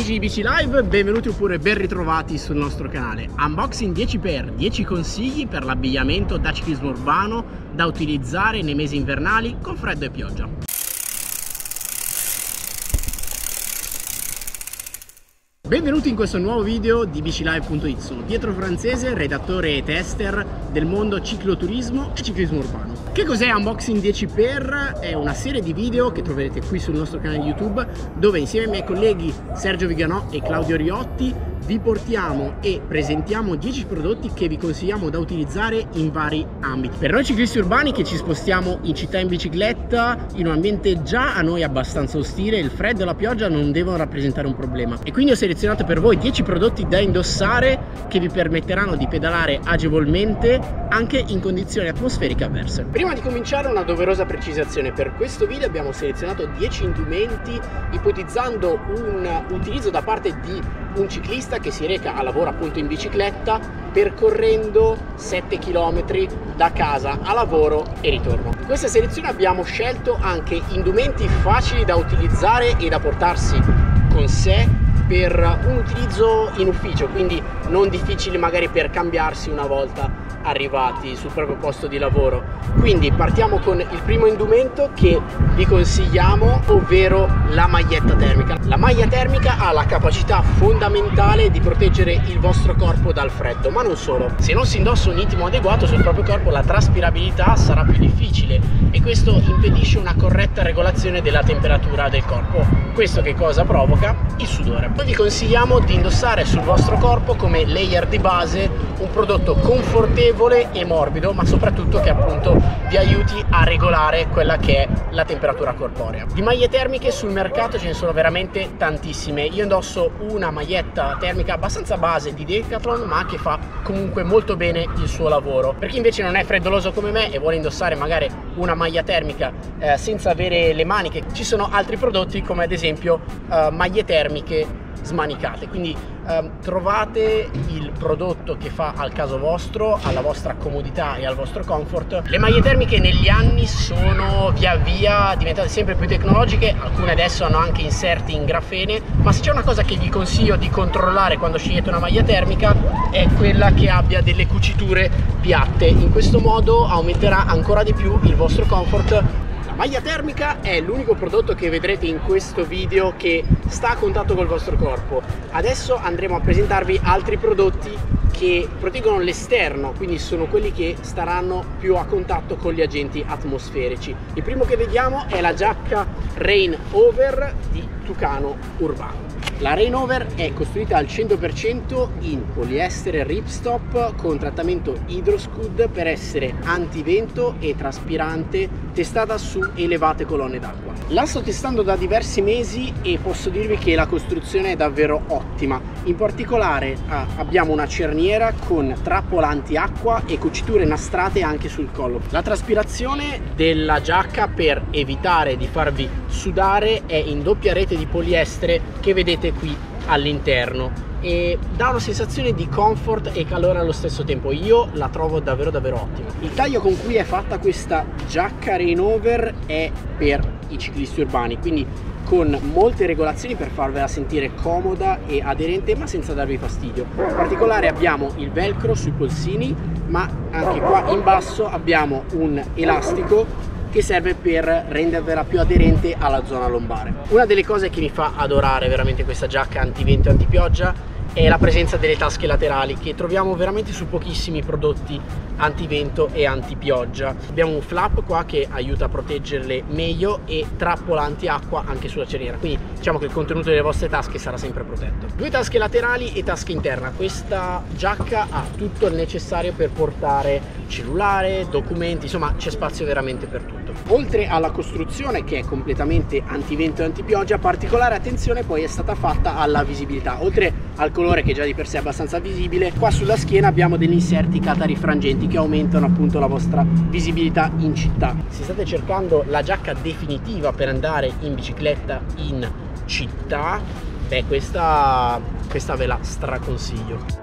Amici di BC Live, benvenuti oppure ben ritrovati sul nostro canale. Unboxing 10x, 10 consigli per l'abbigliamento da ciclismo urbano da utilizzare nei mesi invernali con freddo e pioggia. Benvenuti in questo nuovo video di bicilive.it, sono Pietro Francese, redattore e tester del mondo cicloturismo e ciclismo urbano. Che cos'è Unboxing 10x? È una serie di video che troverete qui sul nostro canale YouTube dove insieme ai miei colleghi Sergio Viganò e Claudio Riotti vi portiamo e presentiamo 10 prodotti che vi consigliamo da utilizzare in vari ambiti. Per noi ciclisti urbani che ci spostiamo in città in bicicletta, in un ambiente già a noi abbastanza ostile, il freddo e la pioggia non devono rappresentare un problema. E quindi ho selezionato per voi 10 prodotti da indossare che vi permetteranno di pedalare agevolmente anche in condizioni atmosferiche avverse. Prima di cominciare una doverosa precisazione, per questo video abbiamo selezionato 10 indumenti ipotizzando un utilizzo da parte di un ciclista che si reca a lavoro appunto in bicicletta percorrendo 7 km da casa a lavoro e ritorno. In questa selezione abbiamo scelto anche indumenti facili da utilizzare e da portarsi con sé per un utilizzo in ufficio, quindi non difficili magari per cambiarsi una volta arrivati sul proprio posto di lavoro. Quindi partiamo con il primo indumento che vi consigliamo, ovvero la maglietta termica. La maglia termica ha la capacità fondamentale di proteggere il vostro corpo dal freddo, ma non solo. Se non si indossa un intimo adeguato sul proprio corpo, la traspirabilità sarà più difficile e questo impedisce una corretta regolazione della temperatura del corpo. Questo che cosa provoca? Il sudore. Noi vi consigliamo di indossare sul vostro corpo come layer di base un prodotto confortevole e morbido, ma soprattutto che appunto vi aiuti a regolare quella che è la temperatura corporea. Di maglie termiche sul mercato ce ne sono veramente tantissime. Io indosso una maglietta termica abbastanza base di Decathlon, ma che fa comunque molto bene il suo lavoro. Per chi invece non è freddoloso come me e vuole indossare magari una maglia termica eh, senza avere le maniche, ci sono altri prodotti come ad esempio eh, maglie termiche smanicate. Quindi ehm, trovate il prodotto che fa al caso vostro alla vostra comodità e al vostro comfort. Le maglie termiche negli anni sono via via diventate sempre più tecnologiche. Alcune adesso hanno anche inserti in grafene. Ma se c'è una cosa che vi consiglio di controllare quando scegliete una maglia termica è quella che abbia delle cuciture piatte. In questo modo aumenterà ancora di più il vostro comfort maglia termica è l'unico prodotto che vedrete in questo video che sta a contatto col vostro corpo. Adesso andremo a presentarvi altri prodotti che proteggono l'esterno, quindi sono quelli che staranno più a contatto con gli agenti atmosferici. Il primo che vediamo è la giacca Rain Over di Tucano Urbano. La Rain Over è costruita al 100% in poliestere ripstop con trattamento Hydroscud per essere antivento e traspirante testata su elevate colonne d'acqua. La sto testando da diversi mesi e posso dirvi che la costruzione è davvero ottima. In particolare ah, abbiamo una cerniera con trappola antiacqua e cuciture nastrate anche sul collo. La traspirazione della giacca per evitare di farvi sudare è in doppia rete di poliestere che vedete qui all'interno e dà una sensazione di comfort e calore allo stesso tempo. Io la trovo davvero davvero ottima. Il taglio con cui è fatta questa giacca rain over è per i ciclisti urbani quindi con molte regolazioni per farvela sentire comoda e aderente ma senza darvi fastidio. In particolare abbiamo il velcro sui polsini ma anche qua in basso abbiamo un elastico che serve per rendervela più aderente alla zona lombare. Una delle cose che mi fa adorare veramente questa giacca antivento e antipioggia è la presenza delle tasche laterali che troviamo veramente su pochissimi prodotti antivento e antipioggia. Abbiamo un flap qua che aiuta a proteggerle meglio e trappola antiacqua anche sulla cerniera, quindi diciamo che il contenuto delle vostre tasche sarà sempre protetto. Due tasche laterali e tasca interna. Questa giacca ha tutto il necessario per portare cellulare, documenti, insomma c'è spazio veramente per tutto. Oltre alla costruzione che è completamente antivento e antipioggia, particolare attenzione poi è stata fatta alla visibilità. Oltre al colore che già di per sé è abbastanza visibile, qua sulla schiena abbiamo degli inserti catarifrangenti che aumentano appunto la vostra visibilità in città. Se state cercando la giacca definitiva per andare in bicicletta in città, beh questa, questa ve la straconsiglio.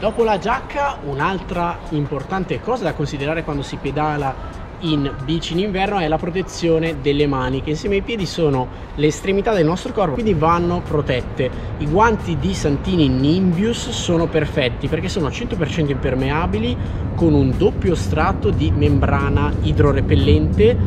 Dopo la giacca un'altra importante cosa da considerare quando si pedala in bici in inverno è la protezione delle mani che insieme ai piedi sono le estremità del nostro corpo quindi vanno protette. I guanti di Santini Nimbius sono perfetti perché sono 100% impermeabili con un doppio strato di membrana idrorepellente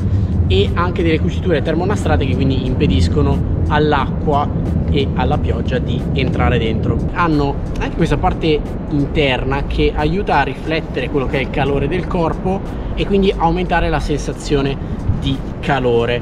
e anche delle cuciture termonastrate che quindi impediscono all'acqua e alla pioggia di entrare dentro. Hanno anche questa parte interna che aiuta a riflettere quello che è il calore del corpo e quindi aumentare la sensazione di calore.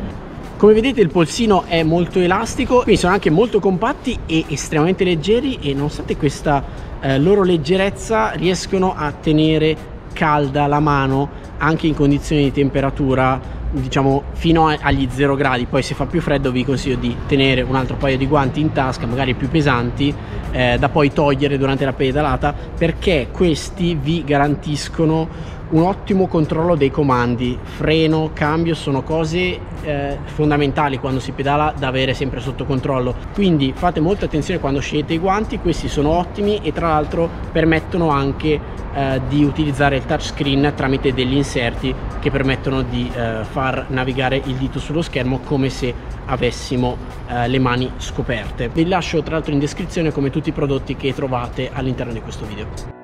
Come vedete il polsino è molto elastico quindi sono anche molto compatti e estremamente leggeri e nonostante questa eh, loro leggerezza riescono a tenere calda la mano anche in condizioni di temperatura diciamo fino agli 0 gradi poi se fa più freddo vi consiglio di tenere un altro paio di guanti in tasca magari più pesanti eh, da poi togliere durante la pedalata perché questi vi garantiscono un ottimo controllo dei comandi. Freno cambio sono cose eh, fondamentali quando si pedala da avere sempre sotto controllo. Quindi fate molta attenzione quando scegliete i guanti questi sono ottimi e tra l'altro permettono anche eh, di utilizzare il touchscreen tramite degli inserti che permettono di eh, far navigare il dito sullo schermo come se avessimo eh, le mani scoperte. Vi lascio tra l'altro in descrizione come tutti i prodotti che trovate all'interno di questo video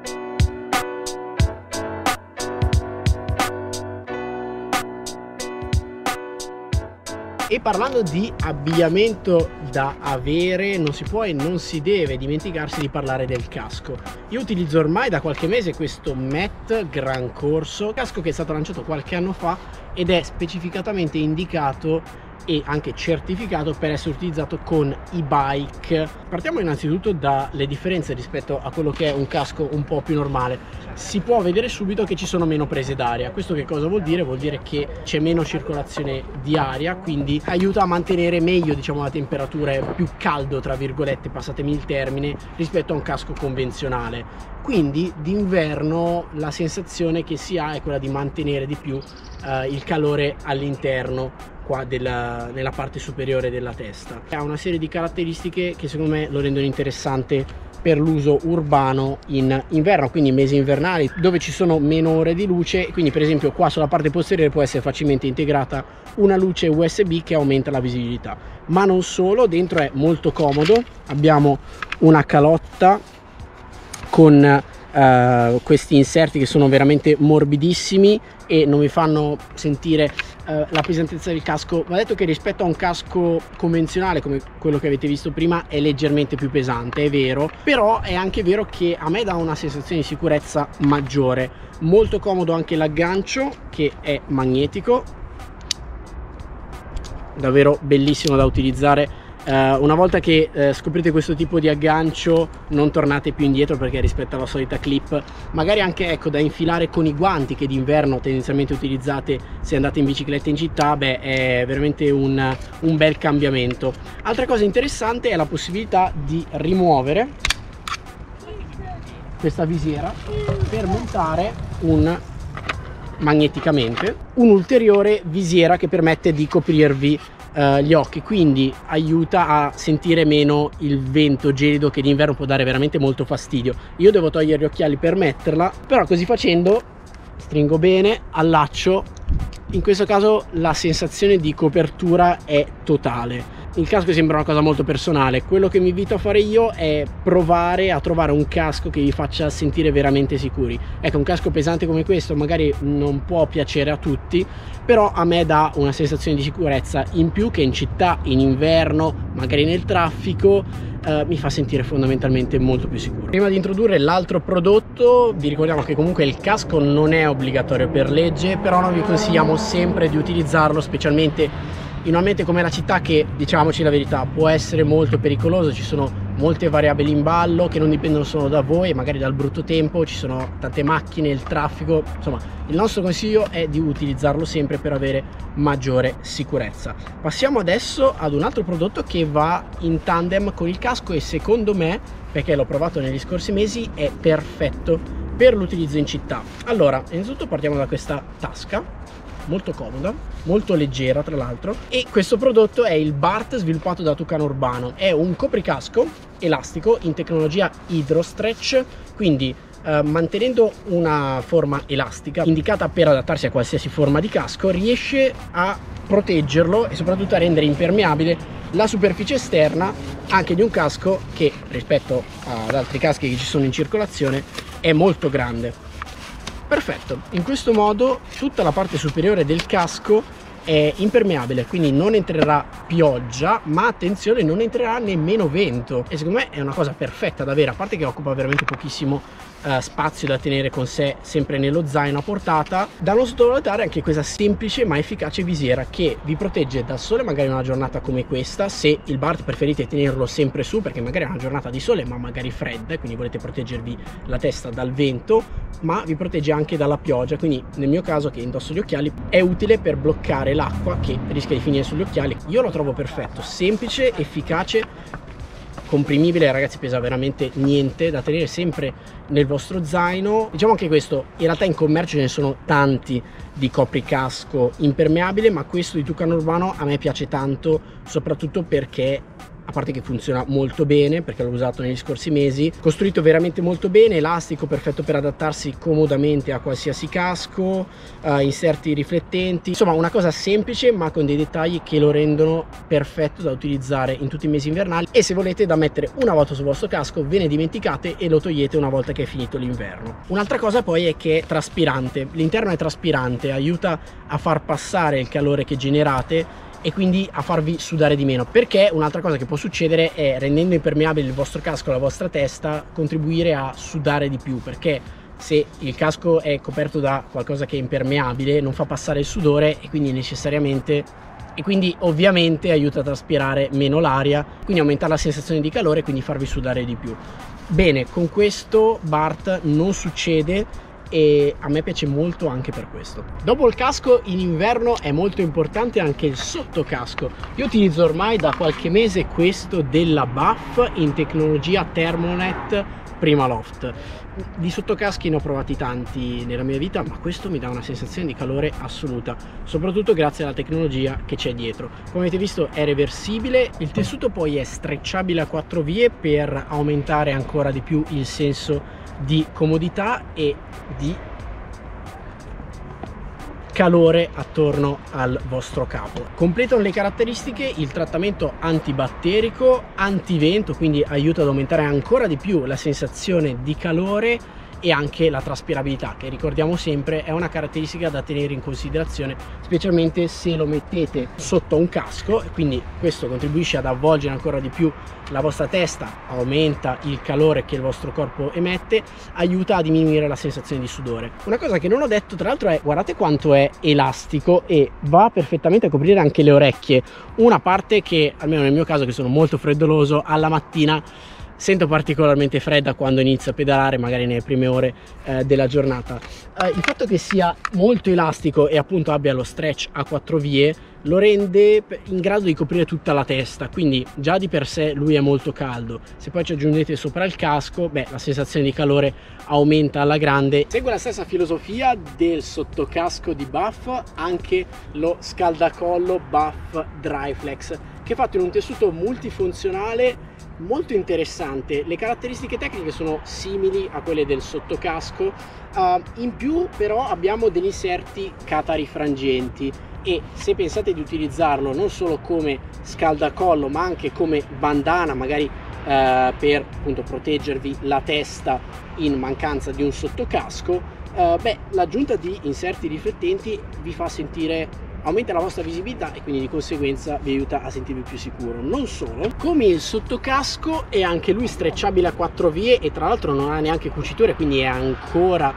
E parlando di abbigliamento da avere, non si può e non si deve dimenticarsi di parlare del casco. Io utilizzo ormai da qualche mese questo Met Gran Corso, casco che è stato lanciato qualche anno fa ed è specificatamente indicato e anche certificato per essere utilizzato con i bike. Partiamo innanzitutto dalle differenze rispetto a quello che è un casco un po' più normale. Si può vedere subito che ci sono meno prese d'aria. Questo che cosa vuol dire? vuol dire che c'è meno circolazione di aria quindi aiuta a mantenere meglio diciamo la temperatura. Più caldo tra virgolette passatemi il termine rispetto a un casco convenzionale. Quindi d'inverno la sensazione che si ha è quella di mantenere di più eh, il calore all'interno qua della, nella parte superiore della testa. Ha una serie di caratteristiche che secondo me lo rendono interessante per l'uso urbano in inverno quindi mesi invernali dove ci sono meno ore di luce. Quindi per esempio qua sulla parte posteriore può essere facilmente integrata una luce USB che aumenta la visibilità. Ma non solo dentro è molto comodo. Abbiamo una calotta con uh, questi inserti che sono veramente morbidissimi e non mi fanno sentire uh, la pesantezza del casco. Va detto che rispetto a un casco convenzionale come quello che avete visto prima è leggermente più pesante è vero però è anche vero che a me dà una sensazione di sicurezza maggiore. Molto comodo anche l'aggancio che è magnetico. Davvero bellissimo da utilizzare Uh, una volta che uh, scoprite questo tipo di aggancio non tornate più indietro perché rispetto alla solita clip magari anche ecco da infilare con i guanti che d'inverno tendenzialmente utilizzate se andate in bicicletta in città beh è veramente un, un bel cambiamento. Altra cosa interessante è la possibilità di rimuovere questa visiera per montare un magneticamente un'ulteriore visiera che permette di coprirvi uh, gli occhi quindi aiuta a sentire meno il vento gelido che d'inverno può dare veramente molto fastidio. Io devo togliere gli occhiali per metterla però così facendo stringo bene allaccio. In questo caso la sensazione di copertura è totale il casco sembra una cosa molto personale. Quello che mi invito a fare io è provare a trovare un casco che vi faccia sentire veramente sicuri. Ecco un casco pesante come questo magari non può piacere a tutti però a me dà una sensazione di sicurezza in più che in città in inverno magari nel traffico eh, mi fa sentire fondamentalmente molto più sicuro. Prima di introdurre l'altro prodotto vi ricordiamo che comunque il casco non è obbligatorio per legge però noi vi consigliamo sempre di utilizzarlo specialmente in una mente come la città che diciamoci la verità può essere molto pericoloso ci sono molte variabili in ballo che non dipendono solo da voi magari dal brutto tempo ci sono tante macchine il traffico insomma il nostro consiglio è di utilizzarlo sempre per avere maggiore sicurezza. Passiamo adesso ad un altro prodotto che va in tandem con il casco e secondo me perché l'ho provato negli scorsi mesi è perfetto per l'utilizzo in città. Allora innanzitutto partiamo da questa tasca molto comoda, molto leggera tra l'altro. E questo prodotto è il BART sviluppato da Tucano Urbano, è un copricasco elastico in tecnologia Hydro Stretch, quindi eh, mantenendo una forma elastica indicata per adattarsi a qualsiasi forma di casco riesce a proteggerlo e soprattutto a rendere impermeabile la superficie esterna anche di un casco che rispetto ad altri caschi che ci sono in circolazione è molto grande perfetto. In questo modo tutta la parte superiore del casco è impermeabile quindi non entrerà pioggia ma attenzione non entrerà nemmeno vento. E secondo me è una cosa perfetta da avere a parte che occupa veramente pochissimo eh, spazio da tenere con sé sempre nello zaino a portata da non sottovalutare anche questa semplice ma efficace visiera che vi protegge dal sole magari una giornata come questa se il BART preferite tenerlo sempre su perché magari è una giornata di sole ma magari fredda quindi volete proteggervi la testa dal vento ma vi protegge anche dalla pioggia quindi nel mio caso che indosso gli occhiali è utile per bloccare l'acqua che rischia di finire sugli occhiali. Io lo trovo perfetto semplice efficace comprimibile ragazzi pesa veramente niente da tenere sempre nel vostro zaino. Diciamo anche questo in realtà in commercio ce ne sono tanti di copricasco impermeabile ma questo di Tucano Urbano a me piace tanto soprattutto perché a parte che funziona molto bene perché l'ho usato negli scorsi mesi. Costruito veramente molto bene elastico perfetto per adattarsi comodamente a qualsiasi casco uh, inserti riflettenti. Insomma una cosa semplice ma con dei dettagli che lo rendono perfetto da utilizzare in tutti i mesi invernali. E se volete da mettere una volta sul vostro casco ve ne dimenticate e lo togliete una volta che è finito l'inverno. Un'altra cosa poi è che è traspirante. L'interno è traspirante aiuta a far passare il calore che generate e quindi a farvi sudare di meno. Perché un'altra cosa che può succedere è rendendo impermeabile il vostro casco la vostra testa contribuire a sudare di più. Perché se il casco è coperto da qualcosa che è impermeabile non fa passare il sudore e quindi necessariamente e quindi ovviamente aiuta a traspirare meno l'aria quindi aumentare la sensazione di calore e quindi farvi sudare di più. Bene con questo BART non succede e a me piace molto anche per questo. Dopo il casco in inverno è molto importante anche il sottocasco. Io utilizzo ormai da qualche mese questo della Buff in tecnologia Thermonet Prima Loft. Di sottocaschi ne ho provati tanti nella mia vita, ma questo mi dà una sensazione di calore assoluta, soprattutto grazie alla tecnologia che c'è dietro. Come avete visto è reversibile, il tessuto poi è strecciabile a quattro vie per aumentare ancora di più il senso di comodità e di calore attorno al vostro capo. Completano le caratteristiche il trattamento antibatterico, antivento, quindi aiuta ad aumentare ancora di più la sensazione di calore e anche la traspirabilità che ricordiamo sempre è una caratteristica da tenere in considerazione specialmente se lo mettete sotto un casco e quindi questo contribuisce ad avvolgere ancora di più la vostra testa aumenta il calore che il vostro corpo emette aiuta a diminuire la sensazione di sudore. Una cosa che non ho detto tra l'altro è guardate quanto è elastico e va perfettamente a coprire anche le orecchie. Una parte che almeno nel mio caso che sono molto freddoloso alla mattina sento particolarmente fredda quando inizio a pedalare magari nelle prime ore eh, della giornata. Eh, il fatto che sia molto elastico e appunto abbia lo stretch a quattro vie lo rende in grado di coprire tutta la testa. Quindi già di per sé lui è molto caldo. Se poi ci aggiungete sopra il casco beh la sensazione di calore aumenta alla grande. Segue la stessa filosofia del sottocasco di Buff anche lo scaldacollo Buff Dryflex che è fatto in un tessuto multifunzionale molto interessante. Le caratteristiche tecniche sono simili a quelle del sottocasco uh, in più però abbiamo degli inserti catarifrangenti e se pensate di utilizzarlo non solo come scaldacollo ma anche come bandana magari uh, per appunto proteggervi la testa in mancanza di un sottocasco uh, beh l'aggiunta di inserti riflettenti vi fa sentire aumenta la vostra visibilità e quindi di conseguenza vi aiuta a sentirvi più sicuro. Non solo, come il sottocasco è anche lui strecciabile a quattro vie e tra l'altro non ha neanche cuciture, quindi è ancora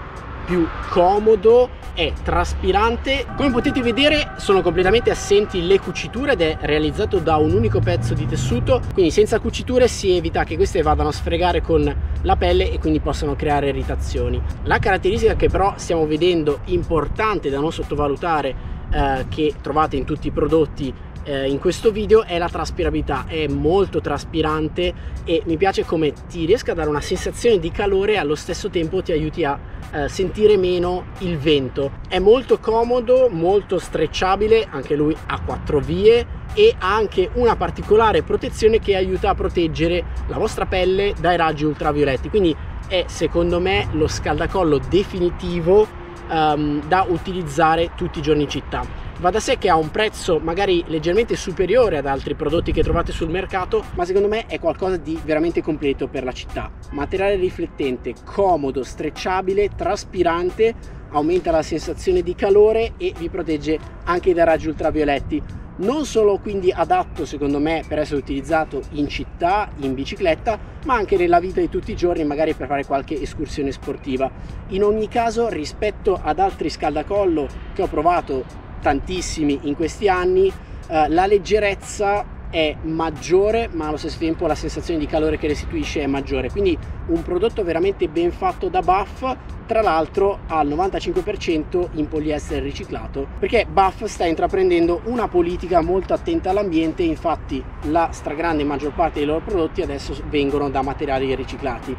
più comodo è traspirante. Come potete vedere sono completamente assenti le cuciture ed è realizzato da un unico pezzo di tessuto. Quindi senza cuciture si evita che queste vadano a sfregare con la pelle e quindi possano creare irritazioni. La caratteristica che però stiamo vedendo importante da non sottovalutare eh, che trovate in tutti i prodotti eh, in questo video è la traspirabilità. È molto traspirante e mi piace come ti riesca a dare una sensazione di calore e allo stesso tempo ti aiuti a eh, sentire meno il vento. È molto comodo molto strecciabile anche lui ha quattro vie e ha anche una particolare protezione che aiuta a proteggere la vostra pelle dai raggi ultravioletti. Quindi è secondo me lo scaldacollo definitivo um, da utilizzare tutti i giorni in città. Va da sé che ha un prezzo magari leggermente superiore ad altri prodotti che trovate sul mercato, ma secondo me è qualcosa di veramente completo per la città. Materiale riflettente, comodo, strecciabile, traspirante, aumenta la sensazione di calore e vi protegge anche dai raggi ultravioletti non solo quindi adatto secondo me per essere utilizzato in città, in bicicletta, ma anche nella vita di tutti i giorni, magari per fare qualche escursione sportiva. In ogni caso, rispetto ad altri scaldacollo che ho provato tantissimi in questi anni, eh, la leggerezza è maggiore ma allo stesso tempo la sensazione di calore che restituisce è maggiore. Quindi un prodotto veramente ben fatto da Buff tra l'altro al 95% in poliestere riciclato perché Buff sta intraprendendo una politica molto attenta all'ambiente infatti la stragrande maggior parte dei loro prodotti adesso vengono da materiali riciclati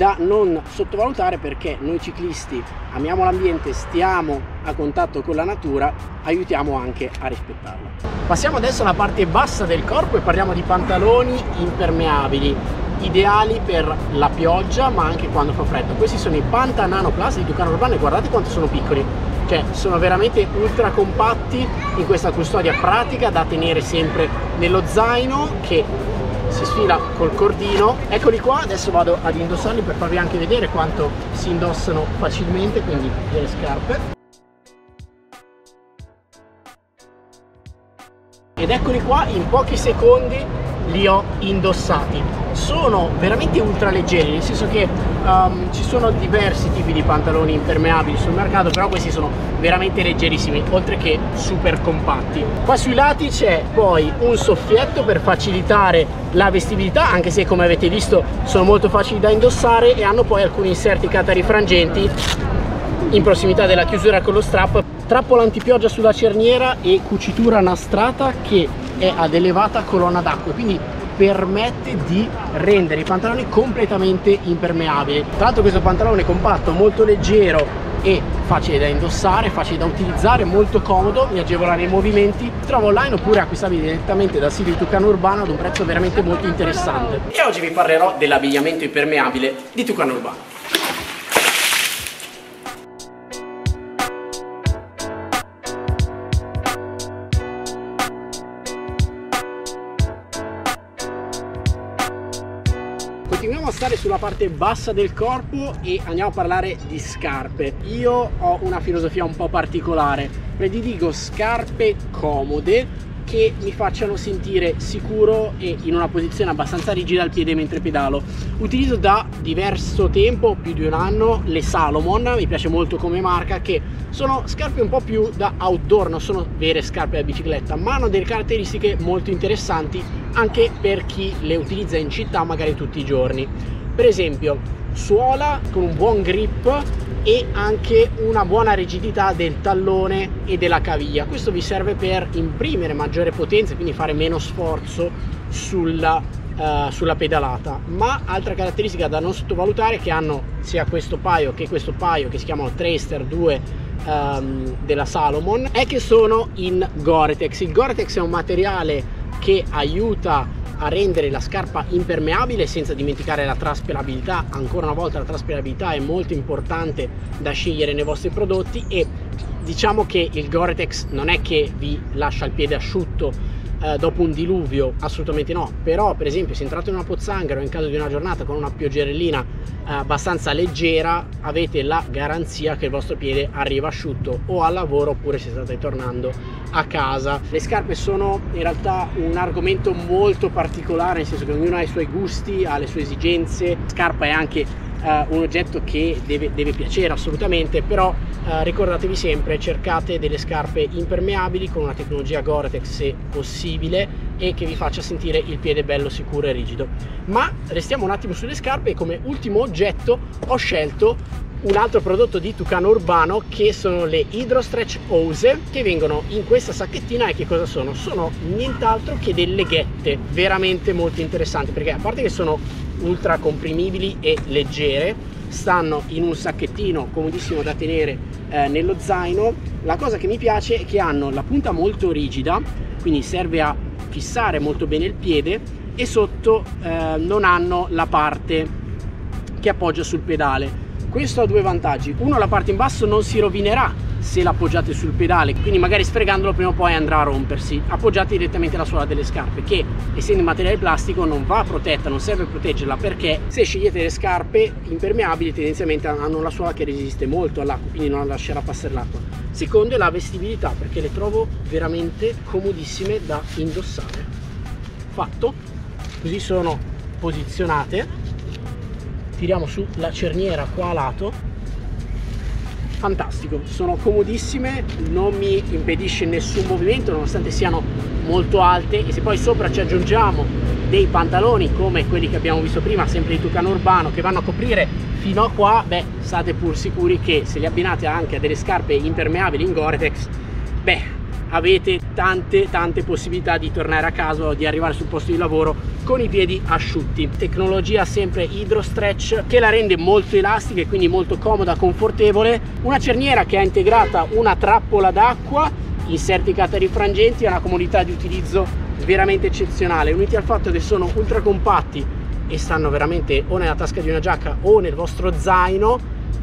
da non sottovalutare perché noi ciclisti amiamo l'ambiente, stiamo a contatto con la natura, aiutiamo anche a rispettarla. Passiamo adesso alla parte bassa del corpo e parliamo di pantaloni impermeabili, ideali per la pioggia ma anche quando fa freddo. Questi sono i Panta Nano Plus di Tucano Urbano e guardate quanto sono piccoli, cioè sono veramente ultra compatti in questa custodia pratica da tenere sempre nello zaino che si sfila col cordino. Eccoli qua adesso vado ad indossarli per farvi anche vedere quanto si indossano facilmente quindi delle scarpe. Ed eccoli qua in pochi secondi li ho indossati. Sono veramente ultra leggeri nel senso che um, sono diversi tipi di pantaloni impermeabili sul mercato però questi sono veramente leggerissimi oltre che super compatti. Qua sui lati c'è poi un soffietto per facilitare la vestibilità anche se come avete visto sono molto facili da indossare e hanno poi alcuni inserti catari frangenti in prossimità della chiusura con lo strap. Trappola antipioggia sulla cerniera e cucitura nastrata che è ad elevata colonna d'acqua. Quindi permette di rendere i pantaloni completamente impermeabili tra l'altro questo pantalone è compatto molto leggero e facile da indossare, facile da utilizzare, molto comodo, mi agevola nei movimenti, trovo online oppure acquistabile direttamente dal sito di Tucano Urbano ad un prezzo veramente molto interessante. E oggi vi parlerò dell'abbigliamento impermeabile di Tucano Urbano. Continuiamo a stare sulla parte bassa del corpo e andiamo a parlare di scarpe. Io ho una filosofia un po' particolare, prediligo scarpe comode che mi facciano sentire sicuro e in una posizione abbastanza rigida al piede mentre pedalo. Utilizzo da diverso tempo, più di un anno, le Salomon, mi piace molto come marca, che sono scarpe un po' più da outdoor, non sono vere scarpe da bicicletta, ma hanno delle caratteristiche molto interessanti anche per chi le utilizza in città magari tutti i giorni. Per esempio, suola con un buon grip e anche una buona rigidità del tallone e della caviglia. Questo vi serve per imprimere maggiore potenza quindi fare meno sforzo sulla, uh, sulla pedalata. Ma altra caratteristica da non sottovalutare che hanno sia questo paio che questo paio che si chiamano Traster 2 um, ehm, della Salomon è che sono in Gore-Tex. Il Gore-Tex è un materiale che aiuta a rendere la scarpa impermeabile senza dimenticare la traspirabilità. Ancora una volta la traspirabilità è molto importante da scegliere nei vostri prodotti e diciamo che il Gore-Tex non è che vi lascia il piede asciutto eh, dopo un diluvio? Assolutamente no. Però per esempio se entrate in una pozzanghera o in caso di una giornata con una pioggerellina eh, abbastanza leggera avete la garanzia che il vostro piede arriva asciutto o al lavoro oppure se state tornando a casa. Le scarpe sono in realtà un argomento molto particolare nel senso che ognuno ha i suoi gusti ha le sue esigenze. Scarpa è anche Uh, un oggetto che deve, deve piacere assolutamente però uh, ricordatevi sempre cercate delle scarpe impermeabili con una tecnologia Gore-Tex se possibile e che vi faccia sentire il piede bello sicuro e rigido ma restiamo un attimo sulle scarpe e come ultimo oggetto ho scelto un altro prodotto di Tucano Urbano che sono le Hydro Stretch Hose che vengono in questa sacchettina e che cosa sono? Sono nient'altro che delle ghette veramente molto interessanti perché a parte che sono ultra comprimibili e leggere stanno in un sacchettino comodissimo da tenere eh, nello zaino la cosa che mi piace è che hanno la punta molto rigida quindi serve a fissare molto bene il piede e sotto eh, non hanno la parte che appoggia sul pedale. Questo ha due vantaggi. Uno, la parte in basso non si rovinerà se l'appoggiate sul pedale, quindi magari sfregandolo prima o poi andrà a rompersi. Appoggiate direttamente la suola delle scarpe che essendo in materiale plastico non va protetta, non serve proteggerla perché se scegliete le scarpe impermeabili tendenzialmente hanno la suola che resiste molto all'acqua, quindi non lascerà passare l'acqua. Secondo è la vestibilità perché le trovo veramente comodissime da indossare. Fatto, così sono posizionate tiriamo su la cerniera qua a lato fantastico sono comodissime non mi impedisce nessun movimento nonostante siano molto alte e se poi sopra ci aggiungiamo dei pantaloni come quelli che abbiamo visto prima sempre di Tucano Urbano che vanno a coprire fino a qua beh state pur sicuri che se li abbinate anche a delle scarpe impermeabili in Gore-Tex beh avete tante tante possibilità di tornare a casa o di arrivare sul posto di lavoro con i piedi asciutti. Tecnologia sempre Hydro Stretch che la rende molto elastica e quindi molto comoda confortevole. Una cerniera che ha integrata una trappola d'acqua inserti catarifrangenti e una comodità di utilizzo veramente eccezionale uniti al fatto che sono ultra compatti e stanno veramente o nella tasca di una giacca o nel vostro zaino.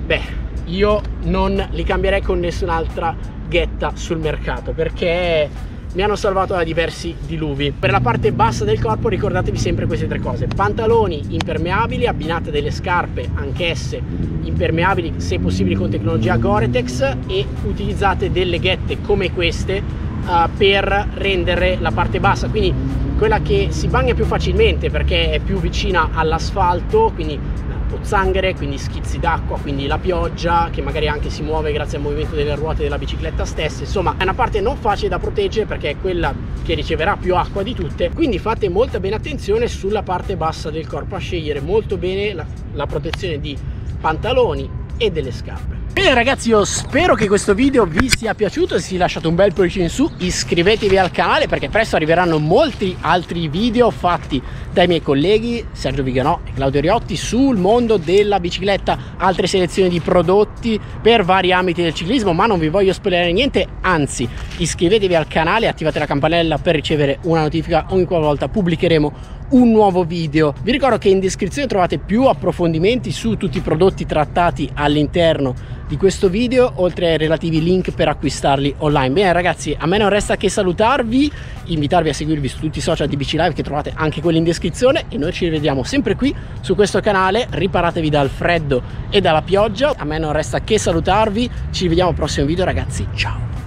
Beh io non li cambierei con nessun'altra ghetta sul mercato perché mi hanno salvato da diversi diluvi. Per la parte bassa del corpo ricordatevi sempre queste tre cose. Pantaloni impermeabili, abbinate delle scarpe, anch'esse impermeabili, se possibile con tecnologia Gore-Tex e utilizzate delle ghette come queste uh, per rendere la parte bassa, quindi quella che si bagna più facilmente perché è più vicina all'asfalto, quindi pozzanghere, quindi schizzi d'acqua, quindi la pioggia che magari anche si muove grazie al movimento delle ruote della bicicletta stessa, insomma è una parte non facile da proteggere perché è quella che riceverà più acqua di tutte, quindi fate molta bene attenzione sulla parte bassa del corpo a scegliere molto bene la, la protezione di pantaloni e delle scarpe. Bene ragazzi io spero che questo video vi sia piaciuto. Se lasciate un bel pollice in su iscrivetevi al canale perché presto arriveranno molti altri video fatti dai miei colleghi Sergio Viganò e Claudio Riotti sul mondo della bicicletta. Altre selezioni di prodotti per vari ambiti del ciclismo ma non vi voglio spoilerare niente. Anzi iscrivetevi al canale attivate la campanella per ricevere una notifica ogni qualvolta pubblicheremo un nuovo video. Vi ricordo che in descrizione trovate più approfondimenti su tutti i prodotti trattati all'interno di questo video oltre ai relativi link per acquistarli online. Bene ragazzi a me non resta che salutarvi invitarvi a seguirvi su tutti i social di BC Live che trovate anche quelli in descrizione e noi ci rivediamo sempre qui su questo canale. Riparatevi dal freddo e dalla pioggia. A me non resta che salutarvi. Ci vediamo al prossimo video ragazzi. Ciao